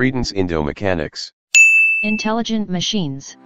Credence Indomechanics. Intelligent machines.